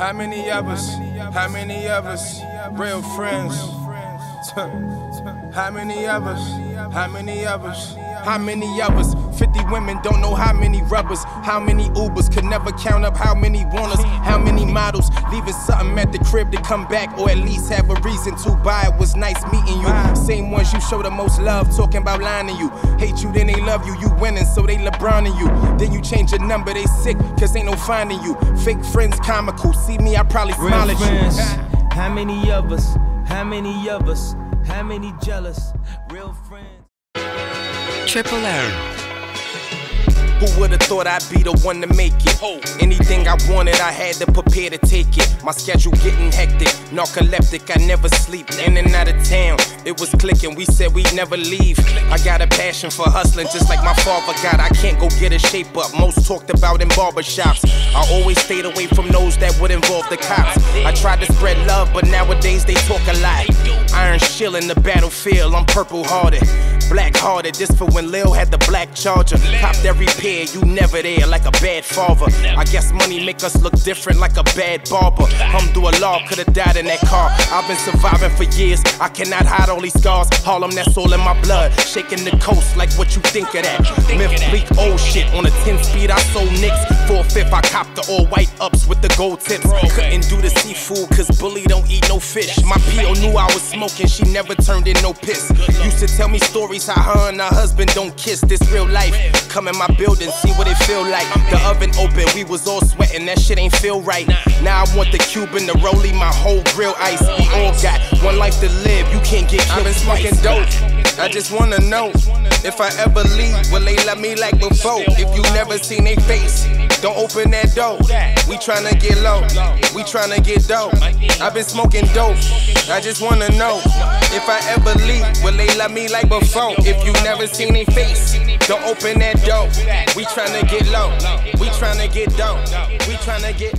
How many of us? How many of us? Real friends. How many of us? How many of us? How many of us? 50 women don't know how many rubbers. How many Ubers could never count up how many want. How many models leaving something at the crib to come back or at least have a reason to buy. It was nice meeting you. Same ones you show the most love, talking about lying to you. Hate you, then they love you. You winning, so they LeBronin you. Then you change your number, they sick, cause ain't no finding you. Fake friends comical. See me, I probably Real smile at friends. you. How many of us? How many of us? How many jealous? Real friends. Triple M. Who would've thought I'd be the one to make it? Anything I wanted, I had to prepare to take it. My schedule getting hectic, narcoleptic, I never sleep. In and out of town, it was clicking. We said we'd never leave. I got a passion for hustling, just like my father got. I can't go get a shape up. Most talked about in barbershops. I always stayed away from those that would involve the cops. I tried to spread love, but nowadays they talk a lot. Iron shield in the battlefield, I'm purple hearted. Black hearted, this for when Lil had the black charger. Copped every pair, you never there, like a bad father. I guess money make us look different, like a bad barber. Alhamdulillah, could've died in that car. I've been surviving for years, I cannot hide all these scars. Harlem, that's all in my blood. Shaking the coast, like what you think of that. Myth bleak old shit on a 10 speed, I sold nicks. Four fifth, I copped the all white ups with the gold tips. Couldn't do the seafood, cause Bully don't eat no fish. My PO knew I was smoking, she never turned in no piss. Used to tell me stories how her and her husband don't kiss. This real life. Come in my building, see what it feel like. The oven open, we was all sweating, that shit ain't feel right. Now I want the Cuban, the rollie, my whole grill ice. We all got one life to live, you can't get killed. I've been smoking dope. I just wanna know if I ever leave, will they love me like before? If you never seen they face, don't open that door. We tryna get low, we tryna get dope. I've been smoking dope. I just wanna know if I ever leave, will they love me like before? If you never seen they face, don't open that door. We tryna get low, we tryna get dope. We tryna get.